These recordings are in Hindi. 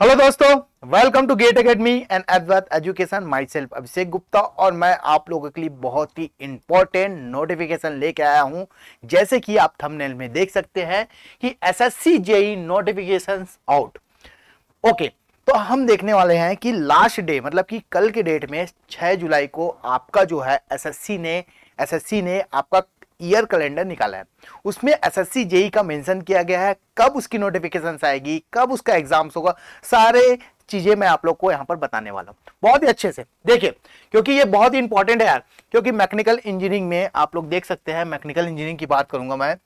हेलो दोस्तों welcome to Gate Academy and Edworth education myself Abhishek Gupta और मैं आप लोगों के लिए बहुत ही इंपॉर्टेंट नोटिफिकेशन लेके आया हूँ। जैसे कि आप थंबनेल में देख सकते हैं कि SSC JE notification out okay तो हम देखने वाले हैं कि लास्ट डे मतलब कि कल के डेट में 6 जुलाई को आपका जो है एसएससी ने एसएससी ने आपका ईयर कैलेंडर निकाला है। उसमें एसएससी जेई का मेंशन किया गया है। कब उसकी नोटिफिकेशन आएगी? कब उसका एग्ज़ाम्स होगा? सारे चीज़ें मैं आप लोग को यहाँ पर बताने वाला हूँ। बहुत ही अच्छे से। देखिए, क्योंकि ये बहुत ही इंपॉर्टेंट है यार, क्योंकि मैकेनिकल इंजीनियरिंग में आप लोग देख सकते हैं मैकेनिकल इंजीनियरिंग की बात करूँगा मैं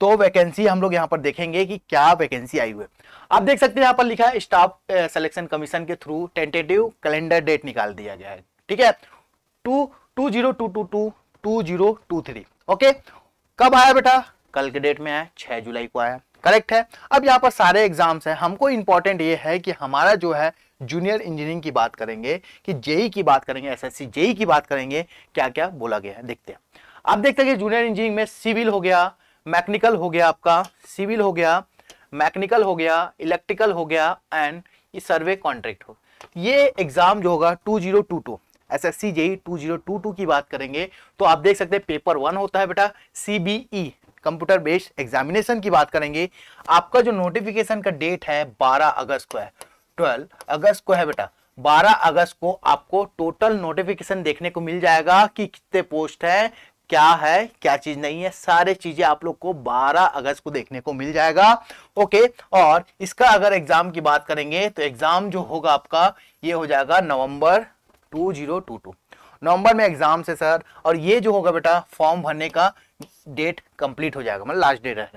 तो वैकेंसी हम लोग यहाँ पर देखेंगे कि क्या वैकेंसी आई हुई है। आप देख सकते हैं यहाँ पर लिखा है स्टाफ सिलेक्शन कमीशन के थ्रू टेंटेटिव कैलेंडर डेट निकाल दिया गया है। ठीक है? Two two zero, two two two two zero two three okay कब आया बेटा? कल के डेट में आया, छह जुलाई को आया। करेक्ट है? अब यहाँ पर सारे एग्ज़ाम्स हैं। हमको इंपॉर्टेंट ये है कि हमारा जो है जूनियर इंजीनियरिंग की बात करेंगे, कि जेई की बात करेंगे एसएससी जेई की बात करेंगे क्या क्या बोला गया है? देखते हैं। आप देखते हैं कि जूनियर इंजीनियरिंग में सिविल हो गया मैकेनिकल हो गया आपका सिविल हो गया मैकेनिकल हो गया इलेक्ट्रिकल हो गया एंड सर्वे कॉन्ट्रैक्ट हो। ये एग्ज़ाम जो होगा two zero two two S S C JE two zero two two की बात करेंगे तो आप देख सकते हैं पेपर वन होता है बेटा सीबीई कंप्यूटर बेस्ड एग्जामिनेशन की बात करेंगे। आपका जो नोटिफिकेशन का डेट है 12 अगस्त को है 12 अगस्त को है बेटा 12 अगस्त को आपको टोटल नोटिफिकेशन देखने को मिल जाएगा कि कितने पोस्ट है, क्या है, क्या चीज़ नहीं है, सारे चीज़ें आप लोग को 12 अगस्त को देखने को मिल जाएगा। ओके और इसका अगर एग्ज़ाम की बात करेंगे तो एग्ज़ाम जो होगा आपका, ये हो जाएगा नवंबर टू ज़ीरो टू टू नवंबर में एग्ज़ाम से सर और ये जो होगा बेटा फॉर्म भरने का डेट कंप्लीट हो जाएगा मतलब लास्ट डेट है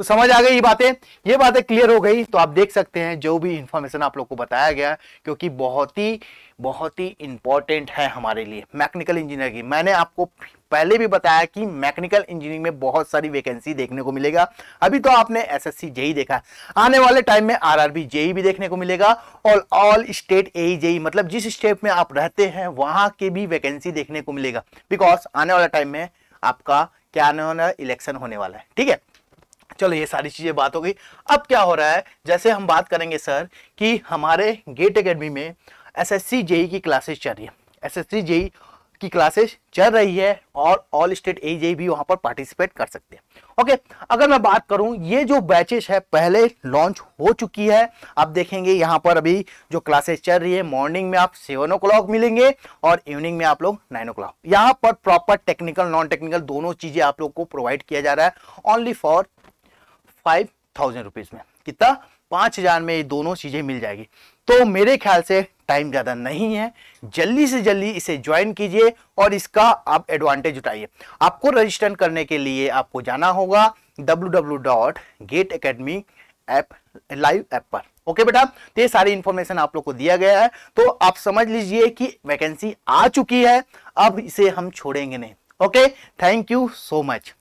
तो समझ आ गई ये बातें। ये बातें क्लियर हो गई तो आप देख सकते हैं जो भी इंफॉर्मेशन आप लोग को बताया गया, क्योंकि बहुत ही बहुत ही इंपॉर्टेंट है हमारे लिए मैकेनिकल इंजीनियर की। मैंने आपको पहले भी बताया कि मैकेनिकल इंजीनियरिंग में बहुत सारी वैकेंसी देखने को मिलेगा। अभी तो आपने एसएससी जेई देखा। आने वाले टाइम में आरआरबी जेई भी देखने को मिलेगा और ऑल स्टेट ए जेई मतलब जिस स्टेट में आप रहते हैं, वहाँ के भी वैकेंसी देखने को मिलेगा। बिकॉज़ आने वाला टाइम में आपका क्या आने वाला इलेक्शन होने वाला है। ठीक है? चलो ये सारी चीज़ें बात हो गई। अब क्या हो रहा है? जैसे हम बात करेंगे, सर, कि हमारे गेट अकेडमी में एसएससी जेई की क्लासेस चल रही है। एसएससी जेई की क्लासेस चल रही है और ऑल स्टेट ए जे भी वहाँ पर पार्टिसिपेट कर सकते हैं। ओके अगर मैं बात करूँ, ये जो बैचेस है, पहले लॉन्च हो चुकी है। आप देखेंगे यहाँ पर अभी जो क्लासेस चल रही है मॉर्निंग में आप सेवन ओ क्लॉक मिलेंगे और इवनिंग में आप लोग नाइन ओ क्लॉक यहाँ पर प्रॉपर टेक्निकल नॉन टेक्निकल दोनों चीज़ें आप लोग को प्रोवाइड किया जा रहा है। Only for five thousand rupees में। कितना? पाँच हज़ार में ये दोनों चीज़ें मिल जाएगी। तो मेरे ख्याल से टाइम ज़्यादा नहीं है। जल्दी से जल्दी इसे ज्वाइन कीजिए और इसका आप एडवांटेज उठाइए। आपको रजिस्टर करने के लिए आपको जाना होगा www.gateacademy ऐप लाइव ऐप पर। ओके बेटा? तो ये सारी इंफॉर्मेशन आप लोग को दिया गया है। तो आप समझ लीजिए कि वैकेंसी आ चुकी है। अब इसे हम छोड़ेंगे नहीं। Okay thank you so much